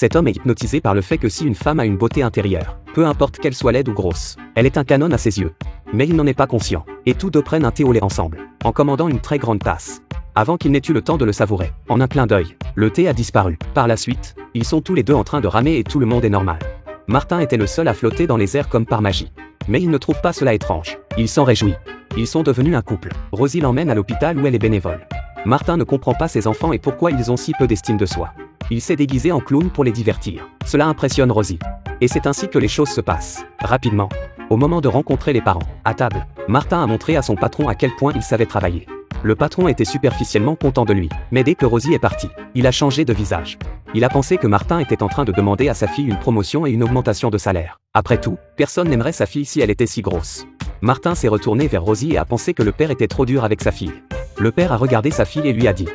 Cet homme est hypnotisé par le fait que si une femme a une beauté intérieure, peu importe qu'elle soit laide ou grosse, elle est un canon à ses yeux. Mais il n'en est pas conscient, et tous deux prennent un thé au lait ensemble, en commandant une très grande tasse. Avant qu'il n'ait eu le temps de le savourer, en un clin d'œil, le thé a disparu. Par la suite, ils sont tous les deux en train de ramer et tout le monde est normal. Martin était le seul à flotter dans les airs comme par magie. Mais il ne trouve pas cela étrange. Il s'en réjouit. Ils sont devenus un couple. Rosie l'emmène à l'hôpital où elle est bénévole. Martin ne comprend pas ses enfants et pourquoi ils ont si peu d'estime de soi. Il s'est déguisé en clown pour les divertir. Cela impressionne Rosie. Et c'est ainsi que les choses se passent. Rapidement. Au moment de rencontrer les parents, à table, Martin a montré à son patron à quel point il savait travailler. Le patron était superficiellement content de lui, mais dès que Rosie est partie, il a changé de visage. Il a pensé que Martin était en train de demander à sa fille une promotion et une augmentation de salaire. Après tout, personne n'aimerait sa fille si elle était si grosse. Martin s'est retourné vers Rosie et a pensé que le père était trop dur avec sa fille. Le père a regardé sa fille et lui a dit